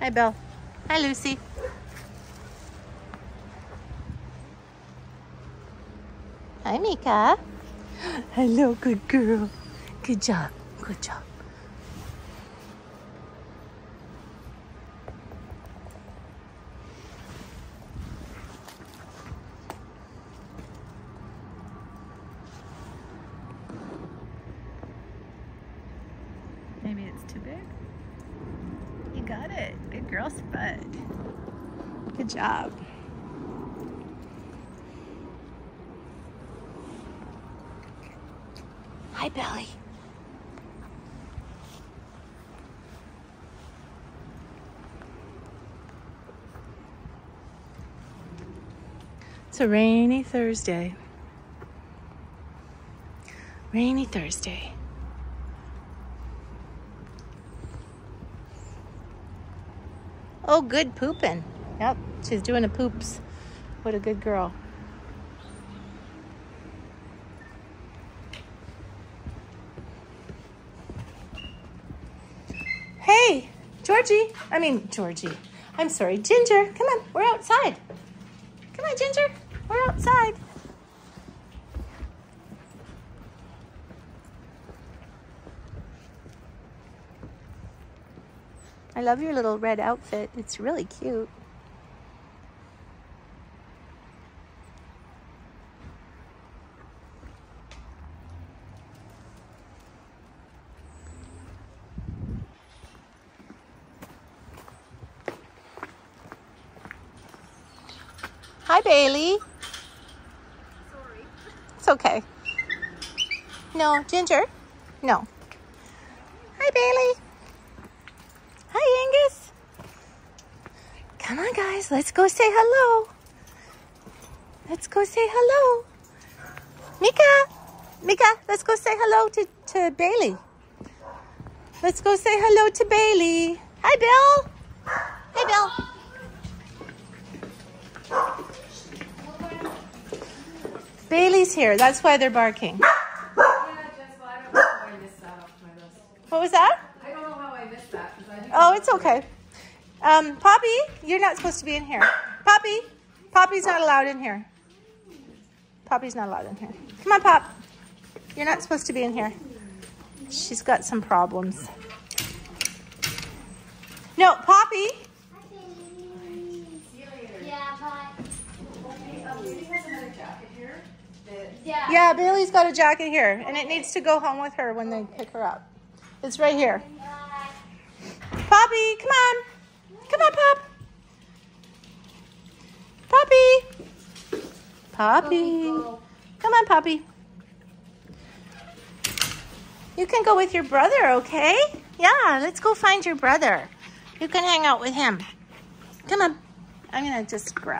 Hi, Belle. Hi, Lucy. Hi, Mika. Hello, good girl. Good job. Good job. Maybe it's too big. Got it. Good girl, Spud. Good job. Hi, Belly. It's a rainy Thursday. Rainy Thursday. Oh, good pooping. Yep, she's doing the poops. What a good girl. Hey, Georgie. I mean, Georgie. I'm sorry, Ginger. Come on, we're outside. Come on, Ginger. We're outside. I love your little red outfit. It's really cute. Hi, Bailey. Sorry. It's okay. No, Ginger. No. Hi, Bailey. Hi, Angus. Come on, guys. Let's go say hello. Let's go say hello. Mika. Mika, let's go say hello to, to Bailey. Let's go say hello to Bailey. Hi, Bill. Hey, Bill. Bailey's here. That's why they're barking. Yeah, Jess, well, I don't know how I missed that off my list. What was that? I don't know how I missed that. Oh, it's okay. Um, Poppy, you're not supposed to be in here. Poppy, Poppy's not allowed in here. Poppy's not allowed in here. Come on, Pop. You're not supposed to be in here. She's got some problems. No, Poppy. Yeah. Bailey has another jacket here Yeah. Yeah, Bailey's got a jacket here, and it needs to go home with her when they pick her up. It's right here. Poppy, come on. On, Pop. Poppy. Poppy. Come on, Poppy. You can go with your brother, okay? Yeah, let's go find your brother. You can hang out with him. Come on. I'm going to just grab